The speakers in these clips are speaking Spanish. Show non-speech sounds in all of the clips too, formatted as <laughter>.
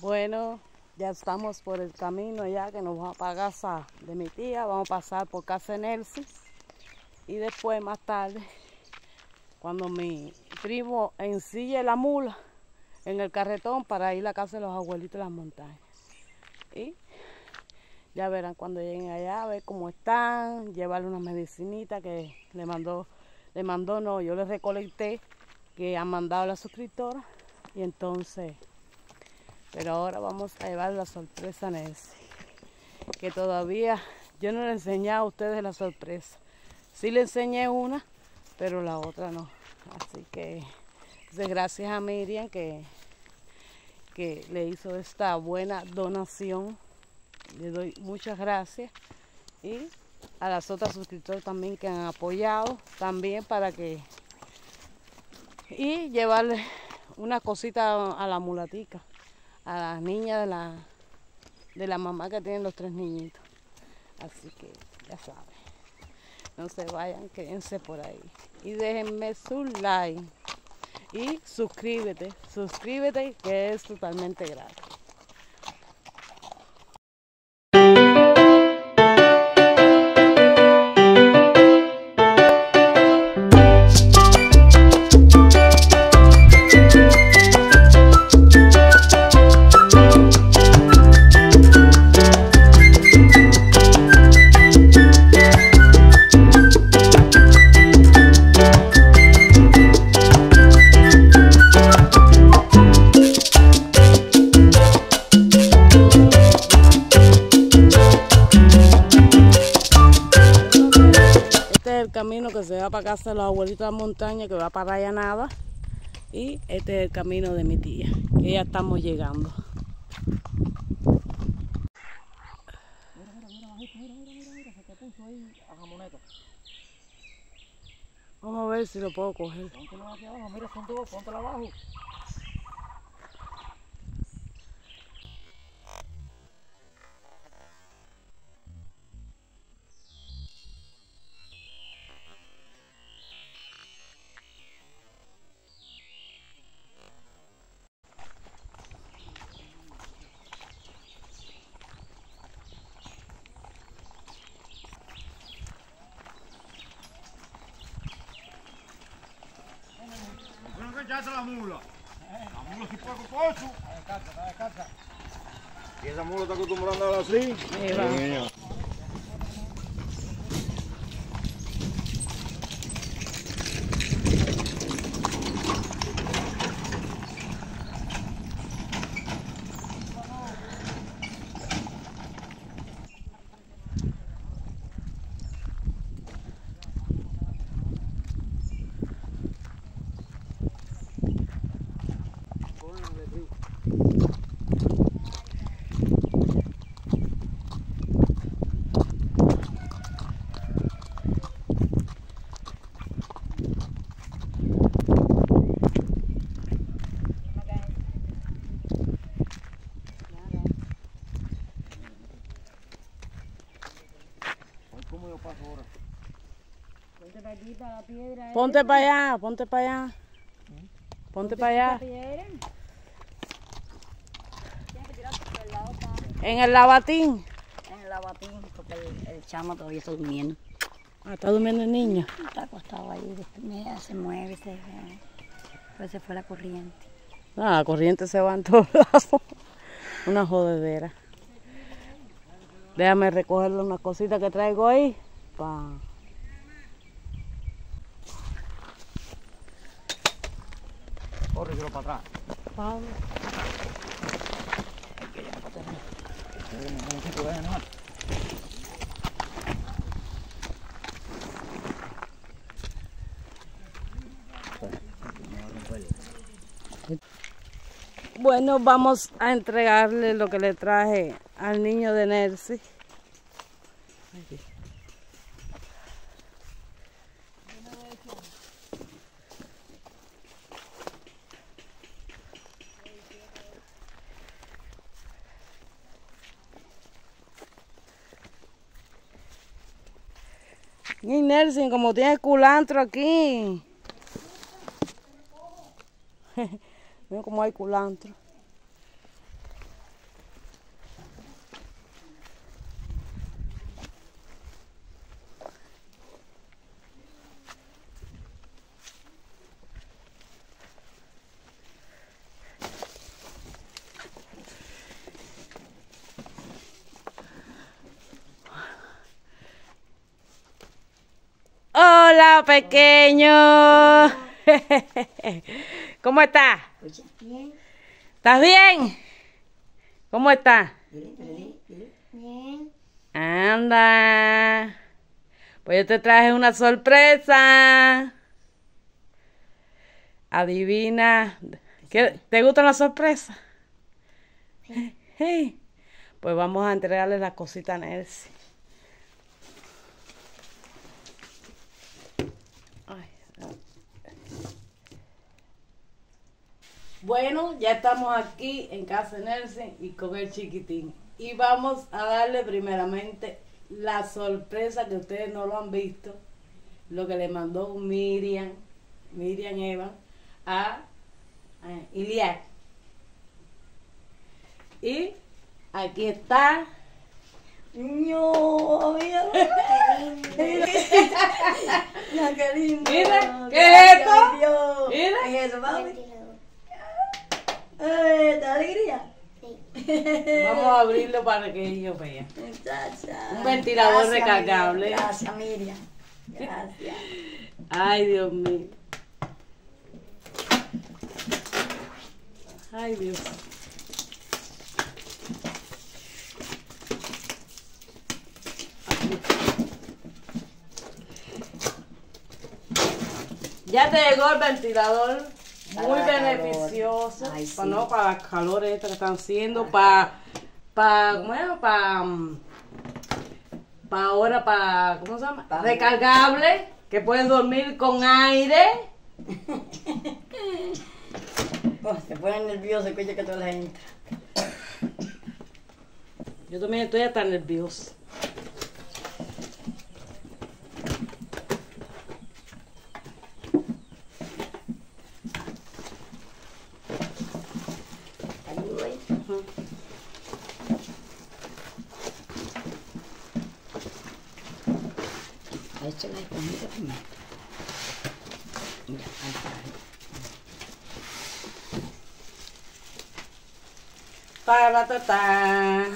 Bueno, ya estamos por el camino ya que nos vamos para casa de mi tía. Vamos a pasar por casa de Nelson. Y después, más tarde, cuando mi primo ensille la mula en el carretón para ir a la casa de los abuelitos de las montañas. Y ya verán cuando lleguen allá, a ver cómo están, llevarle una medicinita que le mandó, le mandó no, yo le recolecté que han mandado la suscriptora y entonces, pero ahora vamos a llevar la sorpresa a Nancy, que todavía yo no le he enseñado a ustedes la sorpresa. Sí le enseñé una, pero la otra no. Así que gracias a Miriam que, que le hizo esta buena donación. Le doy muchas gracias. Y a las otras suscriptoras también que han apoyado también para que y llevarle una cosita a la mulatica, a las niñas de la, de la mamá que tienen los tres niñitos. Así que ya saben, no se vayan, quédense por ahí. Y déjenme su like y suscríbete, suscríbete que es totalmente gratis. Para casa de los abuelitos de la montaña, que va para nada Y este es el camino de mi tía, que ya estamos llegando. Vamos a ver si lo puedo coger. Abajo. Enganchaste la mula. La mula si poco cocho. Descansa, descansa. Y esa mula está acostumbrada a así. Ahí Ponte para allá, ponte para allá. Ponte para allá. En el lavatín. en el lavatín, porque el, el chamo todavía está durmiendo. Ah, está durmiendo el niño. Está acostado ahí, mira, se mueve, se, pues se fue la corriente. Ah, la corriente se va en todos <laughs> lados. Una jodedera. Déjame recogerle una cosita que traigo ahí. Pa... Para atrás. Bueno, vamos a entregarle lo que le traje al niño de Nercy. Como tiene culantro aquí. <laughs> Mira cómo hay culantro. Pequeño. <laughs> ¿Cómo estás? Bien. ¿Estás bien? ¿Cómo estás? Bien. Anda. Pues yo te traje una sorpresa. Adivina. ¿Qué- ¿Te gustan las sorpresas? Sí. <laughs> Pues vamos a entregarle la cosita a Nelcy. Bueno, ya estamos aquí en casa de Nelson y con el chiquitín. Y vamos a darle primeramente la sorpresa que ustedes no lo han visto, lo que le mandó Miriam, Miriam Eva, a, a Iliad. Y aquí está. No, <laughs> mira. Qué lindo. Mira, ¿qué es esto? Mira. ¿Qué es eso, papi? Eh, ¿Te da alegría? <laughs> Vamos a abrirlo para que ellos vean. Muchacha. Un ventilador Gracias, recargable. Miriam. Gracias, Miriam. Gracias. <laughs> Ay, Dios mío. Ay, Dios. Aquí. Ya te llegó el ventilador, muy Para calor. beneficioso, Ay, sí. pa- no, para las calores estas que están haciendo, para, para. Para, para ahora, para, ¿cómo se llama? Pa- Recargable, que puedes dormir con aire. <laughs> Oh, se pone nervioso, escucha que tú la entra. Yo también estoy hasta nerviosa. Ayuda ahí. Ujú. Échale la comida primero. Mira, ahí está. Para tatá.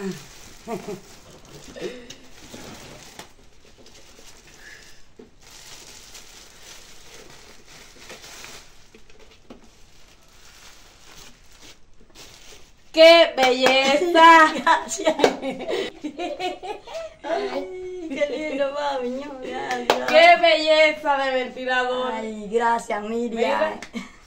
¡Qué belleza! <laughs> Gracias. Ay, qué lindo, mami. no, Gracias. ¡Qué belleza de ventilador! Ay, gracias, Miriam. Mira,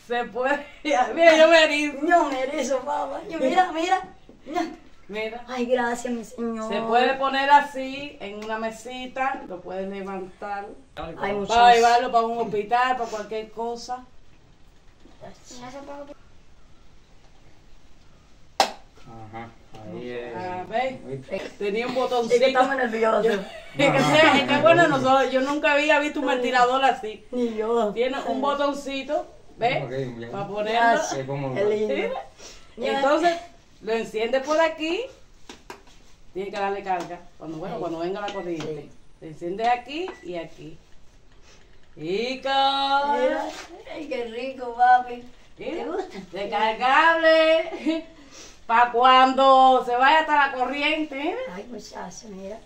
se puede. Mira, yo me erizo. Yo merezco, papá. Yo, mira, mira. mira. Mira. Ay, gracias, mi señor. Se puede poner así en una mesita, lo puedes levantar Ay, para muchas llevarlo para un hospital, para cualquier cosa. Ajá. Tenía un <laughs> Es que botoncito. estamos nerviosos. Es que, sea- es que bueno, nosotros, yo nunca había visto un ventilador así. Ni yo. Tiene un botoncito, ¿ves? Ok, bien. Para ponerlo. Sí, Qué lindo. Mira. Entonces, lo enciende por aquí. Tiene que darle carga. Cuando, bueno, cuando venga la corriente. Sí. Se enciende aquí y aquí. Ay, qué rico, papi. ¿Te gusta? Recargable. Para cuando se vaya hasta la corriente. mira. Ay, muchacho, mira.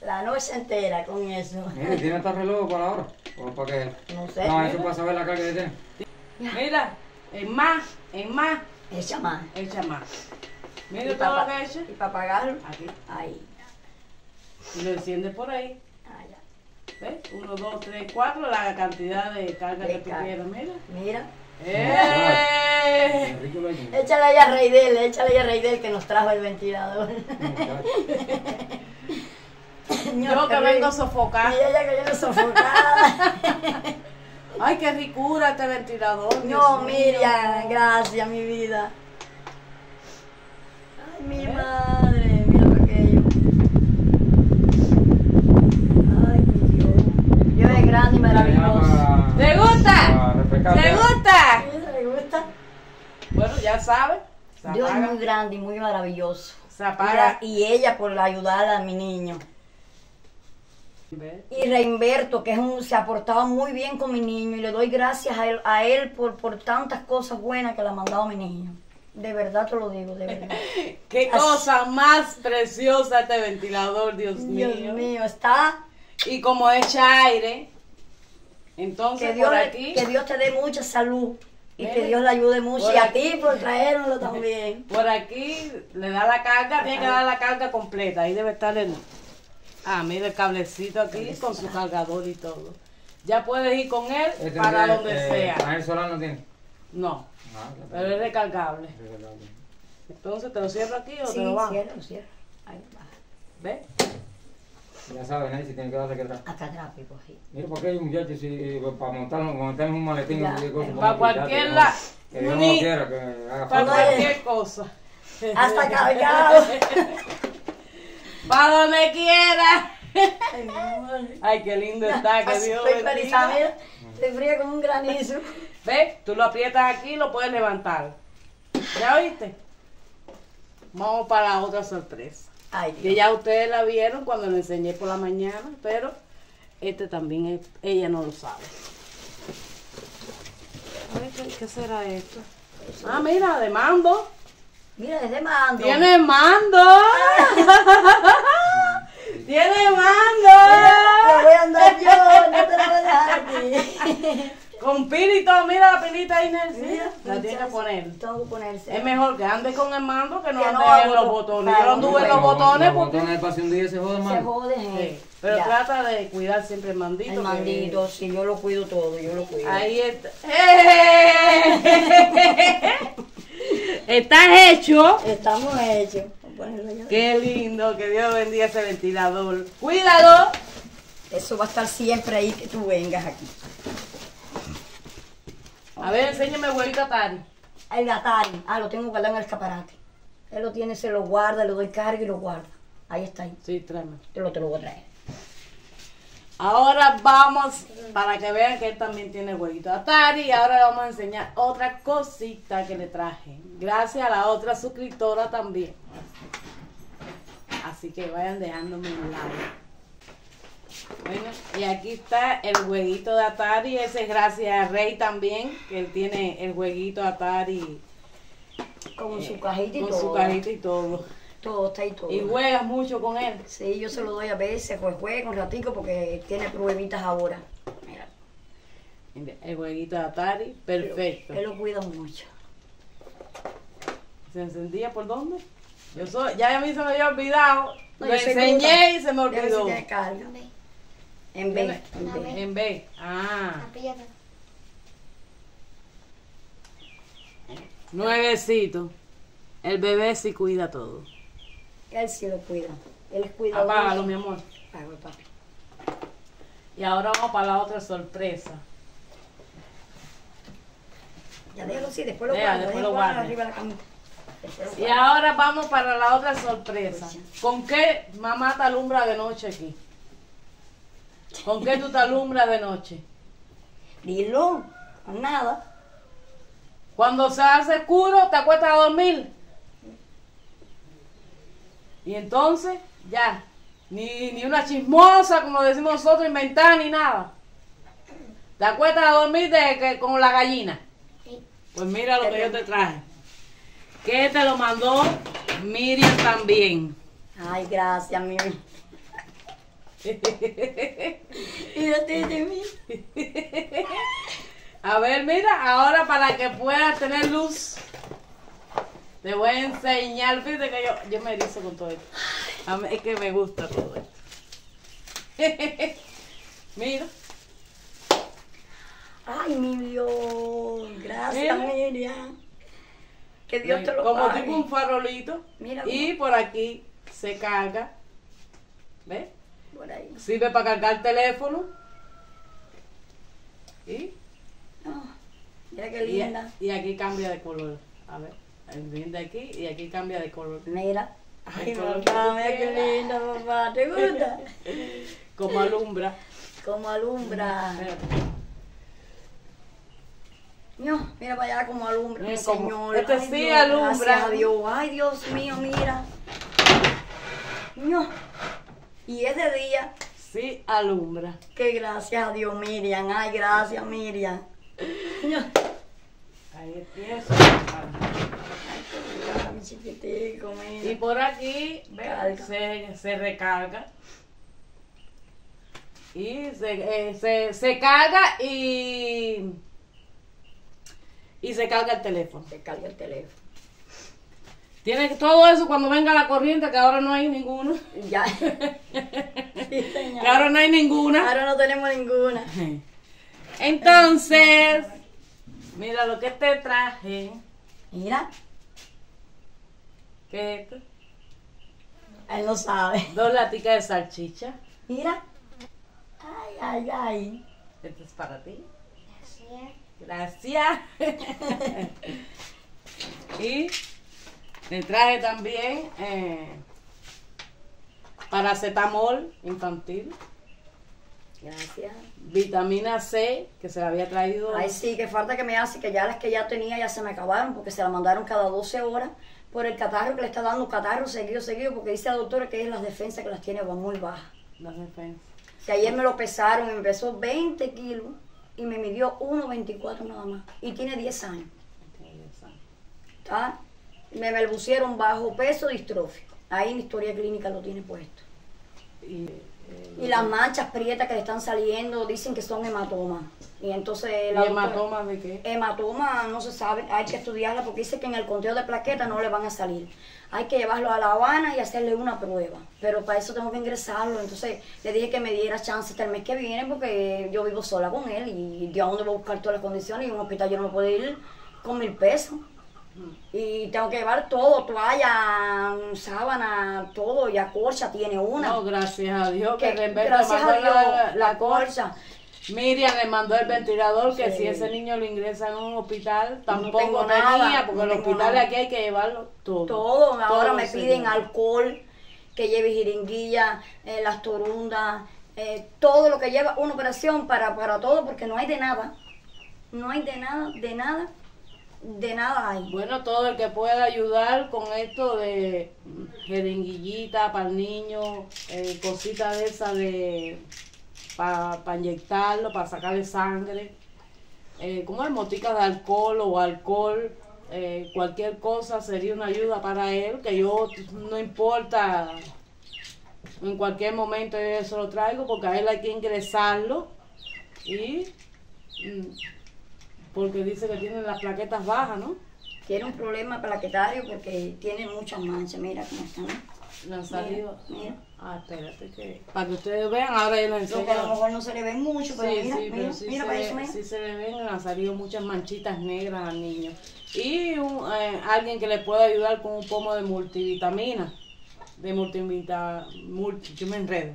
La noche entera con eso. Mire, ¿tiene hasta reloj para ahora? ¿O para qué? No sé. No, eso para saber la carga que tiene. Mira, en más, en más, Echa más. echa más. Mira Y todo lo que echa. Y para pagarlo. Aquí. Ahí. Y lo enciende por ahí. Ah, ya. ¿Ves? Uno, dos, tres, cuatro, la cantidad de carga De que tú quieras, mira. Mira. ¡Eh! <laughs> Échale ahí a Reidel, échale ahí a Reidel que nos trajo el ventilador. Yo que vengo a sofocar. Y ella que viene sofocada. <laughs> Ay, qué ricura este ventilador. No, Dios mío. Miriam, gracias, mi vida. Ay, mi madre, mira lo aquello. Ay, mi Dios. Dios es grande y maravilloso. ¿Te gusta? ¿Te gusta? Mira, ¿Le gusta? Bueno, ya sabes. Se Dios es muy grande y muy maravilloso. Y ella por ayudar a mi niño. Y Reinberto, que es un, se ha portado muy bien con mi niño y le doy gracias a él, a él por, por tantas cosas buenas que le ha mandado mi niño. De verdad te lo digo, de verdad. <laughs> Qué cosa más preciosa este ventilador, Dios mío. Dios mío, está Y como echa aire, Entonces, Que Dios, por le- aquí, que Dios te dé mucha salud y que. Dios le ayude mucho. Por Y a aquí. ti por traérnoslo también. <laughs> por aquí le da la carga, tiene que dar la carga completa. Ahí debe estar el. Ah, mira el cablecito aquí con su cargador y todo. Ya puedes ir con él Este para tiene, donde eh, sea. Panel solar no tiene. No, Ah, pero es recargable. Recargable. Entonces, ¿te lo cierro aquí o Sí, te lo bajo? cierra, cierra. Ahí va. ¿Ves? Ya sabes, Nancy, tiene que darse que atrás. Acá atrás, Pipo, sí. Mira, porque hay muchachos si, eh, para montarlo, montar en un maletín, Ya, cualquier cosa, para cualquier la- Que Dios no ni- quiera que haga Para cualquier cosa. Hasta <laughs> cargado. Para donde quiera. Ay, qué lindo está, que Dios Estoy bendiga. Te fría como un granizo. ¿Ves? Tú lo aprietas aquí y lo puedes levantar. ¿Ya oíste? Vamos para otra sorpresa. Ay, Que Dios. ya ustedes la vieron cuando lo enseñé por la mañana, pero este también, es- ella no lo sabe. A ver, ¿qué, qué será esto? Ah, mira, de mando. Mira, es de mando. ¡Tiene mando! <laughs> <laughs> ¡Tiene mando! Lo voy a andar yo, no te lo voy a dejar aquí. Con pila y todo, mira la pilita ahí, Nelson. Mira, La tiene que poner. Tengo que ponerse. Es mejor que ande con el mando que no Que ande no en los botones. Yo no anduve en los botones Los porque... botones para un día se joden, Se jode, Sí, eh. pero Ya. trata de cuidar siempre el mandito. El que- mandito, sí, yo lo cuido todo, yo lo cuido. Ahí está. <laughs> Estás hecho. Estamos hechos. Qué lindo, que Dios bendiga ese ventilador. Cuídalo. Eso va a estar siempre ahí que tú vengas aquí. A ver, enséñame el huevito Atari. El Atari, ah, lo tengo guardado en el escaparate. Él lo tiene, se lo guarda, le doy carga y lo guarda. Ahí está, ahí. Sí, tráeme. Te lo, te lo voy a traer. Ahora vamos, para que vean que él también tiene huevito Atari, y ahora le vamos a enseñar otra cosita que le traje. Gracias a la otra suscriptora también. Así que vayan dejándome un like. Bueno, y aquí está el jueguito de Atari, ese es gracias a Rey también, que él tiene el jueguito Atari Con su cajita y con todo. su cajita y todo. Todo está ahí todo. Y juegas mucho con él. Sí, yo se lo doy a veces, pues juega un ratico porque tiene pruebitas ahora. Mira, El jueguito de Atari, perfecto. él lo cuida mucho. ¿Se encendía por dónde? Yo soy, ya a mí se me había olvidado. No, Lo enseñé y se me olvidó. En B. En B. En B. Ah, nuevecito. El bebé sí cuida todo. Él sí lo cuida. Él es cuidadoso. Apágalo, mi amor. Apágalo, papi. Y ahora vamos para la otra sorpresa. Ya déjalo así, después lo Deja, guarda. después lo guarda. arriba de la camita. Y ahora vamos para la otra sorpresa. ¿Con qué mamá te alumbra de noche aquí? ¿Con qué tú te alumbras de noche? Dilo, no nada. Cuando se hace oscuro, te acuestas a dormir. Y entonces, ya, ni, ni una chismosa, como decimos nosotros, inventar ni nada. Te acuestas a dormir de que, como la gallina. Pues mira lo que yo te traje. Que te lo mandó Miriam también. Ay, gracias, mi. <laughs> Y de mí. <laughs> A ver, mira, ahora para que puedas tener luz, te voy a enseñar. Fíjate que yo, yo me erizo con todo esto. A mí es que me gusta todo esto. <laughs> mira, Ay, mi Dios. Gracias, Mira. Miriam. Que Dios te lo como pague. tipo un farolito. Mira, Y por aquí se carga. ¿Ves? Por ahí. Sirve para cargar el teléfono. Y, Ah, mira qué linda. y aquí cambia de color. A ver, viene de aquí y aquí cambia de color. Mira. Ay, El papá, mira qué linda, papá. ¿Te gusta? <laughs> Como alumbra. Como alumbra. No, mira para allá como alumbra, mi Mira cómo- señor. este Ay, sí Dios, alumbra. Gracias a Dios. Ay, Dios mío, mira. No. Y es de día. Sí, alumbra. Que gracias a Dios, Miriam. Ay, gracias, Miriam. Ahí empieza. Ay, mi chiquitico, mira. Y por aquí se, se recarga. Y se, eh, se, se carga y. Y se carga el teléfono. Se carga el teléfono. Tiene todo eso cuando venga la corriente, que ahora no hay ninguna. Ya. <laughs> Sí, señor. Que ahora no hay ninguna. Ahora no tenemos ninguna. <laughs> Entonces, mira lo que te traje. Mira, ¿Qué es esto? él no sabe. Dos laticas de salchicha. Mira. Ay, ay, ay. Esto es para ti. Gracias. <laughs> y le traje también eh, paracetamol infantil, Gracias. vitamina C, que se la había traído. Ay, sí, que falta que me hace, que ya las que ya tenía ya se me acabaron porque se la mandaron cada 12 horas por el catarro que le está dando catarro seguido, seguido, porque dice la doctora que es las defensas que las tiene van muy bajas. Las defensas. Que ayer me lo pesaron y me pesó 20 kilos y me midió 1,24 nada más. Y tiene 10 años. ¿Está? Me, pusieron bajo peso distrófico. Ahí en historia clínica lo tiene puesto. Y, eh, Y las manchas prietas que le están saliendo dicen que son hematomas. Y entonces ¿y la doctora- hematomas de qué? Hematoma no se sabe, hay que estudiarla porque dice que en el conteo de plaquetas no le van a salir. Hay que llevarlo a La Habana y hacerle una prueba. Pero para eso tengo que ingresarlo. Entonces le dije que me diera chance hasta el mes que viene porque yo vivo sola con él y de a dónde voy a buscar todas las condiciones y en un hospital yo no me puedo ir con mil pesos. Y tengo que llevar todo, toalla, sábana, todo, y acorcha tiene una. No, gracias a Dios que, que, gracias a Dios, la, la acorcha. Miriam le mandó el ventilador que Sí. si ese niño lo ingresan en un hospital tampoco tengo tenía, nada, porque no hospitales nada. aquí hay que llevarlo todo. Todo, ahora Todo, me señor. piden alcohol, que lleve jeringuilla, eh, las torundas, eh, todo lo que lleva una operación para, para todo, porque no hay de nada. No hay de nada, de nada, de nada hay. Bueno, todo el que pueda ayudar con esto de jeringuillita para el niño, eh, cositas de esas de para inyectarlo, para sacarle sangre, eh, como moticas de alcohol o alcohol, eh, cualquier cosa sería una ayuda para él, que yo no importa, en cualquier momento yo se lo traigo, porque a él hay que ingresarlo y mm, porque dice que tiene las plaquetas bajas, ¿no? Tiene un problema plaquetario porque tiene muchas manchas, mira cómo están. Le han salido. mira. Ah, espérate que. Para que ustedes vean, ahora yo Lo enseño. a lo mejor no se le ve mucho, pero Sí, mira, sí, mira, pero sí, mira se, para eso, sí se le ven, le han salido muchas manchitas negras al niño. Y un, eh, alguien que le pueda ayudar con un pomo de multivitamina. De multivita, multi, yo me enredo.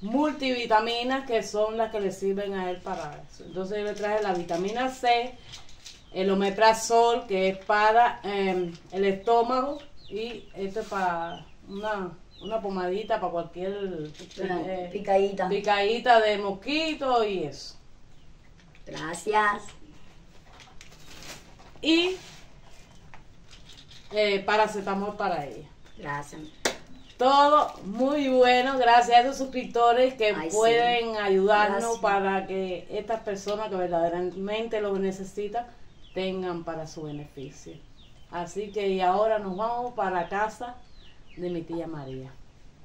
Multivitaminas que son las que le sirven a él para eso. Entonces yo le traje la vitamina C, el omeprazol que es para eh, el estómago y esto es para una, una pomadita para cualquier eh, picadita. picadita de mosquito y eso. Gracias. Y eh, paracetamol para ella. Gracias. Todo muy bueno, gracias a esos suscriptores que Ay, sí. pueden ayudarnos Gracias. para que estas personas que verdaderamente lo necesitan tengan para su beneficio. Así que y ahora nos vamos para casa de mi tía María.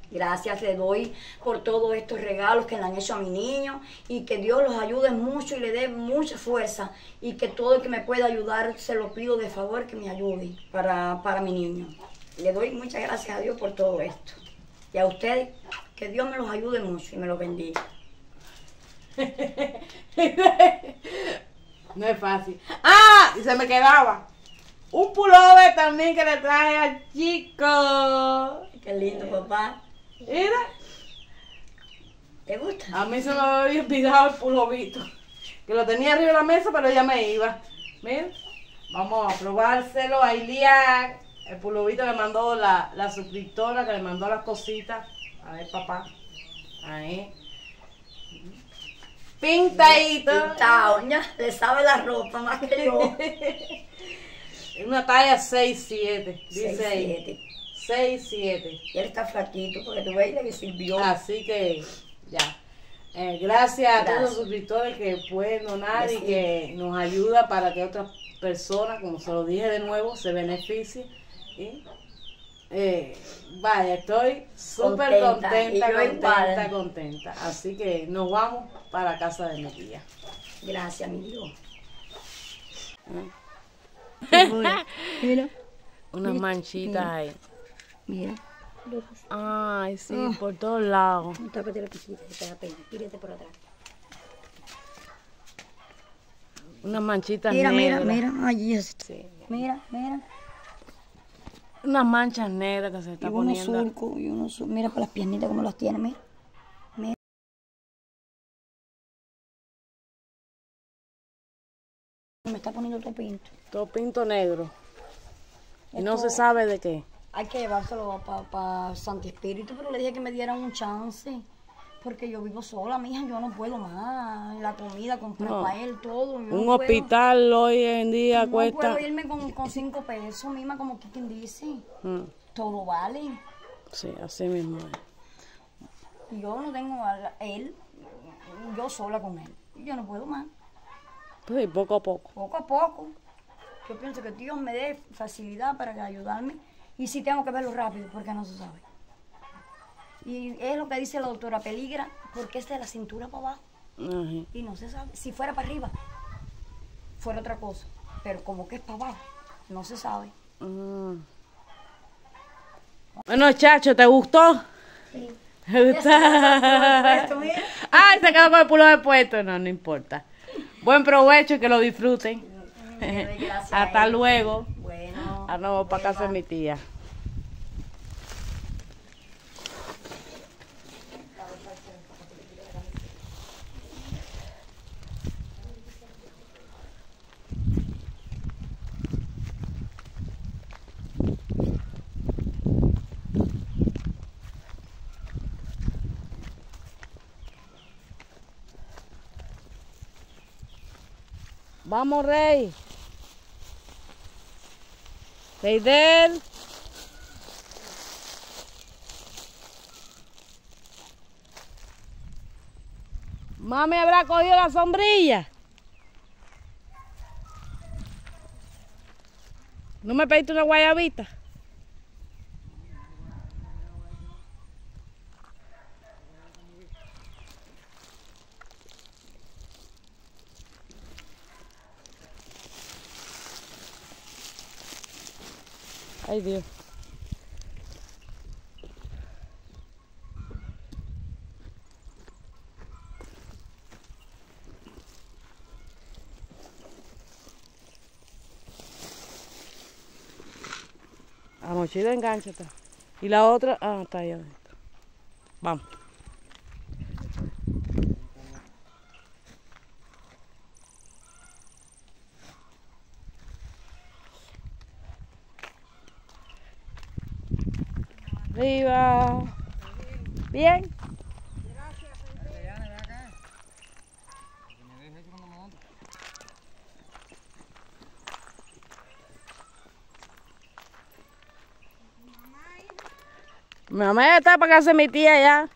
Gracias le doy por todos estos regalos que le han hecho a mi niño y que Dios los ayude mucho y le dé mucha fuerza y que todo el que me pueda ayudar se lo pido de favor que me ayude para, para mi niño. Le doy muchas gracias a Dios por todo esto. Y a ustedes, que Dios me los ayude mucho y me los bendiga. <laughs> No es fácil. ¡Ah! Y se me quedaba. Un pullover también que le traje al chico. Qué lindo, papá. Mira, ¿Te gusta? a mí se me había olvidado el pulovito. Que lo tenía arriba de la mesa, pero ya me iba. Mira, vamos a probárselo a Ilian. El pulovito le mandó la, la suscriptora, que le mandó las cositas. A ver, papá. Ahí. Pintadito. Pintao, ya le sabe la ropa más que yo. <laughs> Una talla 6-7. Dice Seis, ahí. siete. 6-7. Y él está flaquito porque tú ves le sirvió. Así que ya. Eh, gracias a todos los suscriptores que pueden donar y que nos ayuda para que otras personas, como se lo dije de nuevo, se beneficien. Y Eh, vaya, estoy súper Contenta, contenta, contenta, contenta. Así que nos vamos para casa de mi tía. Gracias, mi Dios. <laughs> Ah. Mira, Unas manchitas ahí. mira. Ay, sí, Ah. por todos lados. Tápate la piscina, te da pena. Tírate por atrás. Unas manchitas Mira, mira, negras. mira. Ay, es- Sí. Mira, mira. Unas manchas negras que se Y está unos poniendo. surcos, y unos sur- Mira para las piernitas como las tiene, mira. Mira. Me está poniendo todo pinto. Todo pinto negro. Y no se sabe de qué. Hay que llevárselo para Santi Espíritu, pero le dije que me dieran un chance. Porque yo vivo sola, mija, yo no puedo más. La comida, comprar No. para él, todo. yo no Un puedo- hospital hoy en día No cuesta. puedo irme con, con cinco pesos, misma, como que quien dice. Mm, Todo vale. sí, así mismo es. Yo no tengo a él, yo sola con él. Yo no puedo más. Pues sí, poco a poco. Poco a poco. Yo pienso que Dios me dé facilidad para ayudarme. Y sí tengo que verlo rápido, porque no se sabe. Y es lo que dice la doctora, peligra, porque es de la cintura para abajo. Y no se sabe. Si fuera para arriba, fuera otra cosa. Pero como que es para abajo, no se sabe. Bueno, chacho, ¿te gustó? Sí. ¿Te gustó? Ay, se quedó con el pulo de puesto. No, no importa. Buen provecho y que lo disfruten. <laughs> Hasta luego. Bueno. Nos vamos para casa de mi tía. Vamos, Rey. Reidel. Mami habrá cogido la sombrilla. ¿No me pediste una guayabita? Ay, Dios. La mochila enganchata. Y la otra, ah, está ahí adentro. Vamos. Arriba. Bien. Mamá está para casa de mi tía ya.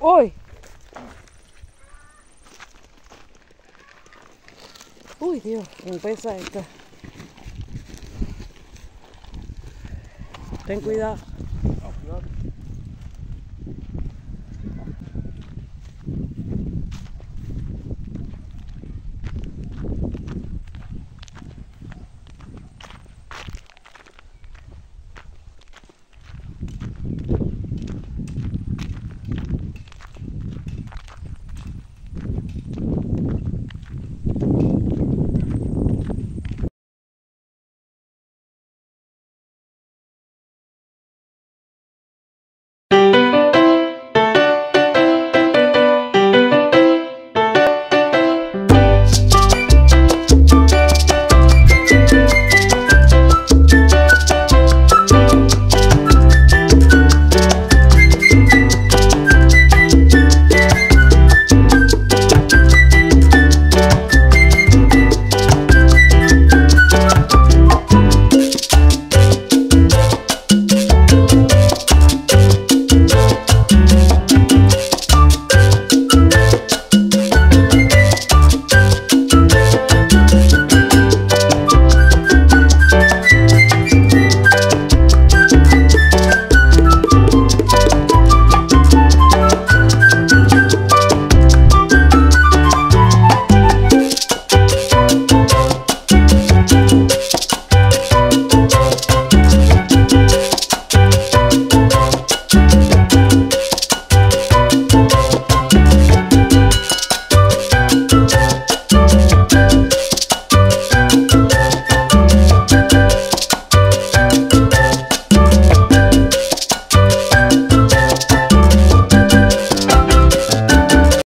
Uy. Uy, Dios, me pesa esta. Ten cuidado.